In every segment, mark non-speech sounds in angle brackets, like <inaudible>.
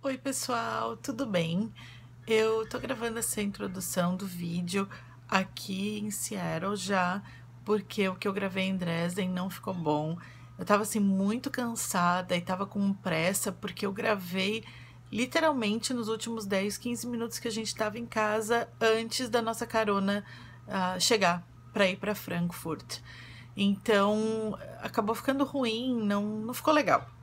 Oi, pessoal, tudo bem? Eu tô gravando essa introdução do vídeo aqui em Seattle já, porque o que eu gravei em Dresden não ficou bom. Eu tava assim muito cansada e tava com pressa porque eu gravei literalmente nos últimos 10, 15 minutos que a gente tava em casa antes da nossa carona uh, chegar para ir para Frankfurt. Então, acabou ficando ruim, não, não ficou legal.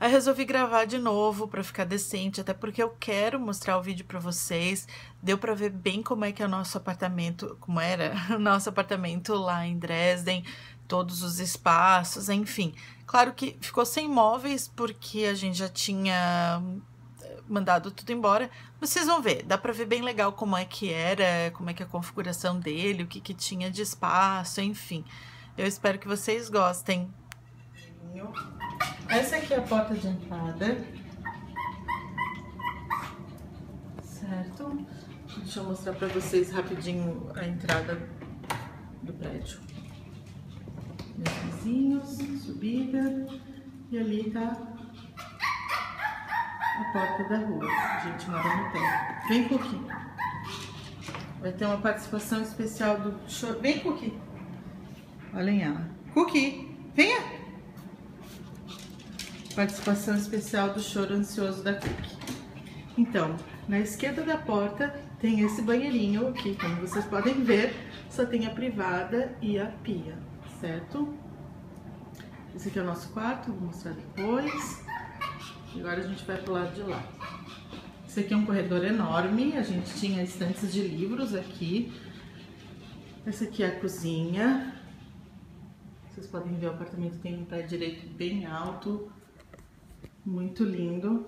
Aí resolvi gravar de novo para ficar decente, até porque eu quero mostrar o vídeo para vocês. Deu para ver bem como é que é o nosso apartamento, como era <laughs> o nosso apartamento lá em Dresden, todos os espaços, enfim. Claro que ficou sem móveis porque a gente já tinha eh, mandado tudo embora. Vocês vão ver, dá para ver bem legal como é que era, como é que é a configuração dele, o que que tinha de espaço, enfim. Eu espero que vocês gostem. Essa aqui é a porta de entrada. Certo? Deixa eu mostrar para vocês rapidinho a entrada do prédio. Meus vizinhos, subida. E ali tá a porta da rua. A gente mora no tempo. Vem, Cookie. Vai ter uma participação especial do show. Vem, Cookie. Olhem ela. Cookie, venha participação especial do choro ansioso da Cookie. Então, na esquerda da porta tem esse banheirinho aqui, como vocês podem ver, só tem a privada e a pia, certo? Esse aqui é o nosso quarto, vou mostrar depois. Agora a gente vai pro lado de lá. Esse aqui é um corredor enorme, a gente tinha estantes de livros aqui. Essa aqui é a cozinha. Vocês podem ver, o apartamento tem um pé direito bem alto, muito lindo.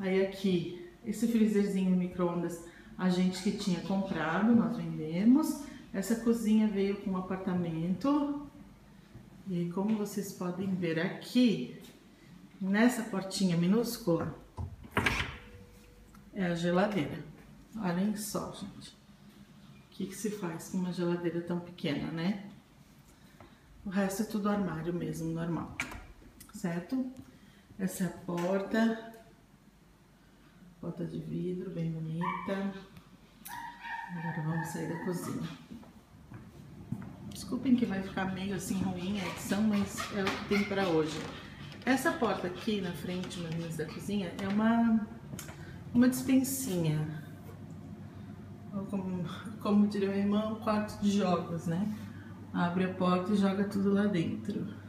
Aí aqui, esse freezerzinho micro-ondas, a gente que tinha comprado, nós vendemos. Essa cozinha veio com um apartamento. E como vocês podem ver aqui, nessa portinha minúscula, é a geladeira. Olhem só, gente. O que, que se faz com uma geladeira tão pequena, né? O resto é tudo armário mesmo, normal certo? Essa porta, porta de vidro, bem bonita. Agora vamos sair da cozinha. Desculpem que vai ficar meio assim ruim a edição, mas é o que tem para hoje. Essa porta aqui na frente, no início da cozinha, é uma, uma dispensinha. Ou como, como diria meu irmão, um quarto de jogos, né? Abre a porta e joga tudo lá dentro.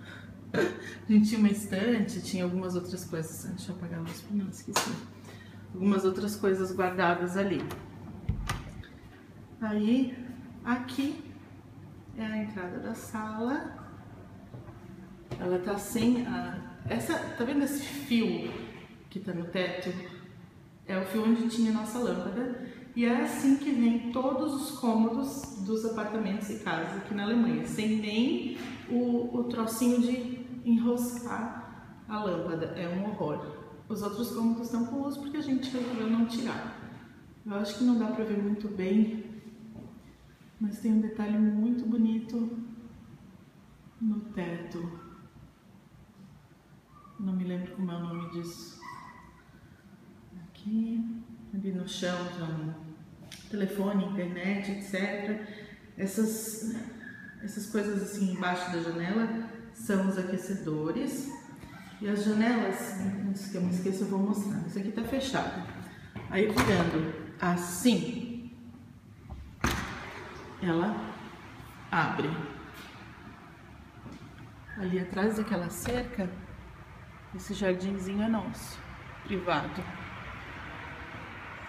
<laughs> A gente tinha uma estante, tinha algumas outras coisas. Deixa eu apagar a luz para não. Algumas outras coisas guardadas ali. Aí, aqui é a entrada da sala. Ela tá sem a... Essa, tá vendo esse fio que tá no teto? É o fio onde tinha a nossa lâmpada. E é assim que vem todos os cômodos dos apartamentos e casas aqui na Alemanha, sem nem o, o trocinho de enroscar a lâmpada, é um horror. Os outros cômodos estão com luz porque a gente resolveu não tirar. Eu acho que não dá pra ver muito bem, mas tem um detalhe muito bonito no teto. Não me lembro como é o nome disso. Aqui, ali no chão, então, telefone, internet, etc. Essas, essas coisas assim embaixo da janela são os aquecedores. E as janelas, antes que eu me esqueça, eu vou mostrar. Isso aqui tá fechado. Aí virando assim, ela abre. Ali atrás daquela cerca, esse jardinzinho é nosso, privado.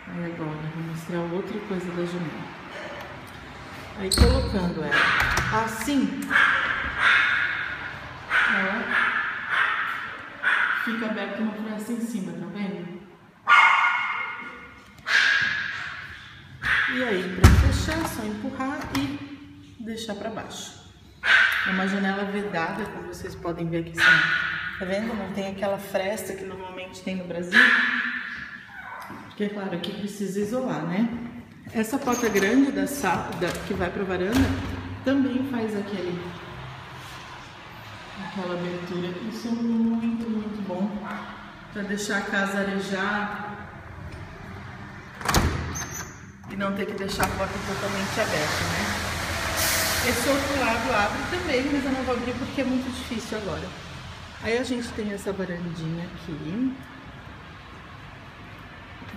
Aí agora, vou mostrar outra coisa da janela. Aí colocando ela assim, ela fica aberta uma fresta em cima, tá vendo? E aí, para fechar, é só empurrar e deixar para baixo. É uma janela vedada, como vocês podem ver aqui. Tá vendo? Não tem aquela fresta que normalmente tem no Brasil. Porque, é claro, aqui precisa isolar, né? Essa porta grande da sala, da, que vai para varanda, também faz aquele aquela abertura. Isso é muito, muito bom. para deixar a casa arejar e não ter que deixar a porta totalmente aberta, né? Esse outro lado abre também, mas eu não vou abrir porque é muito difícil agora. Aí a gente tem essa varandinha aqui,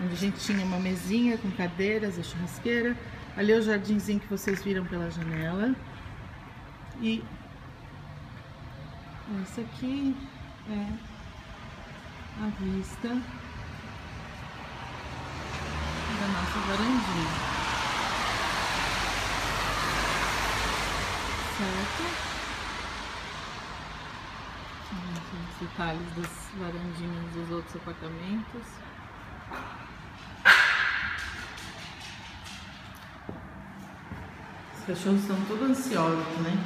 onde a gente tinha uma mesinha com cadeiras, a churrasqueira. Ali é o jardinzinho que vocês viram pela janela. E essa aqui é a vista da nossa varandinha. Certo? Os detalhes das varandinhas dos outros apartamentos. Os cachorros estão todos ansiosos, né?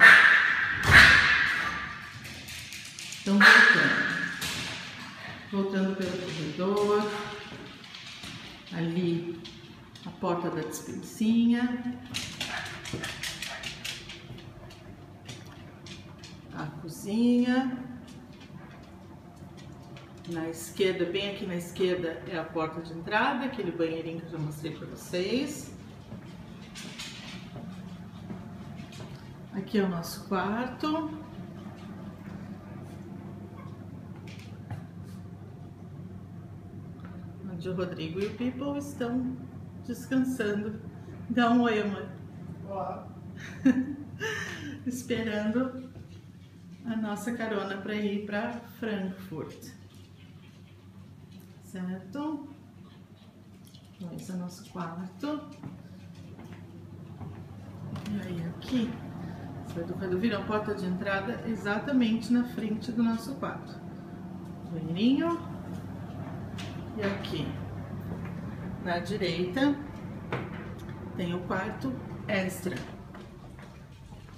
Estão voltando. Voltando pelo corredor. Ali a porta da dispensinha. A cozinha. Na esquerda, bem aqui na esquerda, é a porta de entrada, aquele banheirinho que eu já mostrei para vocês. Aqui é o nosso quarto. O Rodrigo e o People estão descansando. Dá um oi, amor. Olá. <laughs> Esperando a nossa carona para ir para Frankfurt. Certo? Então, esse é o nosso quarto. E aí, aqui, você vai quando vira a porta de entrada exatamente na frente do nosso quarto. Banheirinho. E aqui, na direita, tem o quarto extra.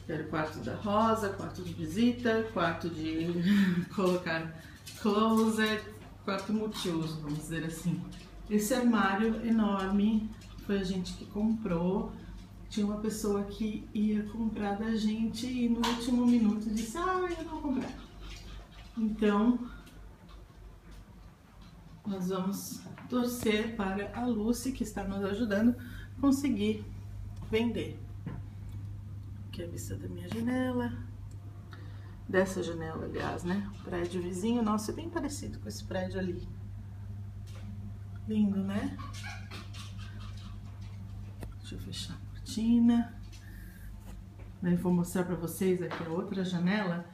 Era o quarto da Rosa, quarto de visita, quarto de <laughs> colocar closet, quarto multiuso, vamos dizer assim. Esse armário enorme foi a gente que comprou. Tinha uma pessoa que ia comprar da gente e no último minuto disse: Ah, eu não vou comprar. Então, nós vamos torcer para a Lucy, que está nos ajudando, conseguir vender. Aqui é a vista da minha janela. Dessa janela, aliás, né? O prédio vizinho, nossa, é bem parecido com esse prédio ali. Lindo, né? Deixa eu fechar a cortina. Daí vou mostrar para vocês aqui a outra janela,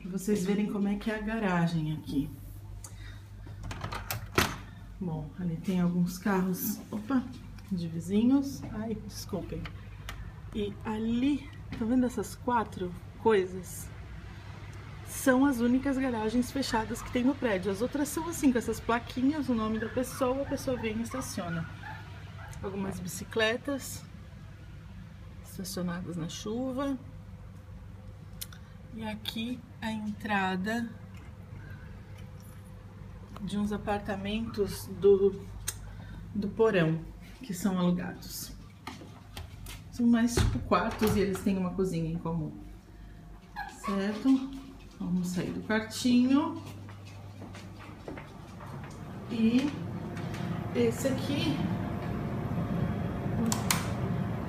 para vocês verem como é que é a garagem aqui. Bom, ali tem alguns carros, opa, de vizinhos. Ai, desculpem. E ali, tá vendo essas quatro coisas? São as únicas garagens fechadas que tem no prédio. As outras são assim, com essas plaquinhas, o nome da pessoa, a pessoa vem e estaciona. Algumas bicicletas estacionadas na chuva. E aqui a entrada de uns apartamentos do, do porão que são alugados. São mais tipo quartos e eles têm uma cozinha em comum. Certo? Vamos sair do quartinho. E esse aqui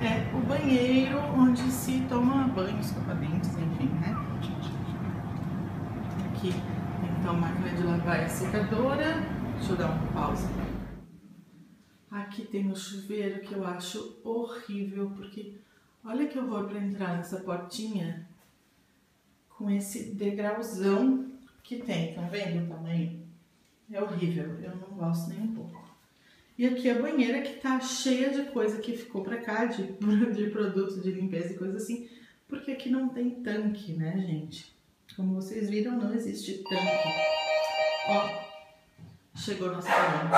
é o banheiro onde se toma banho, escova dentes, enfim, né? Aqui então, máquina de lavar é secadora. Deixa eu dar uma pausa. Aqui tem o chuveiro que eu acho horrível, porque olha que horror para entrar nessa portinha com esse degrauzão que tem. Estão vendo o tamanho? É horrível, eu não gosto nem um pouco. E aqui a banheira que tá cheia de coisa que ficou para cá, de, <laughs> de produtos de limpeza e coisa assim, porque aqui não tem tanque, né, gente? Como vocês viram, não existe tanque. Ó, chegou nossa carona.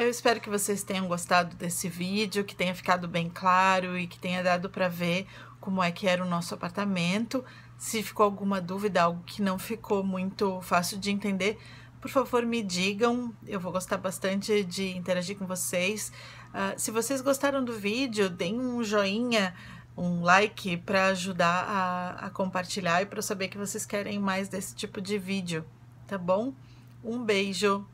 Eu espero que vocês tenham gostado desse vídeo, que tenha ficado bem claro e que tenha dado para ver como é que era o nosso apartamento. Se ficou alguma dúvida, algo que não ficou muito fácil de entender, por favor me digam. Eu vou gostar bastante de interagir com vocês. Uh, se vocês gostaram do vídeo, deem um joinha um like para ajudar a, a compartilhar e para saber que vocês querem mais desse tipo de vídeo, tá bom? Um beijo!